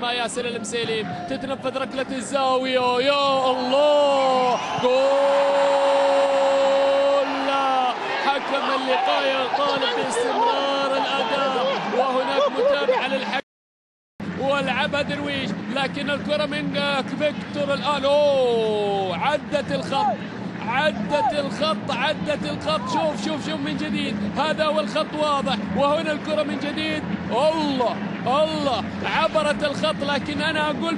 مع ياسر المسيلي تتنفذ ركلة الزاوية. يا الله. جول! حكم اللقاء يطالب باستمرار الأداء. وهناك متابعة للحكم. والعبها درويش. لكن الكرة من فيكتور أوه. عدت الخط. عدت الخط عدت الخط. شوف شوف شوف من جديد. هذا هو الخط واضح. وهنا الكرة من جديد. الله الله. عبرت الخط لكن أنا أقول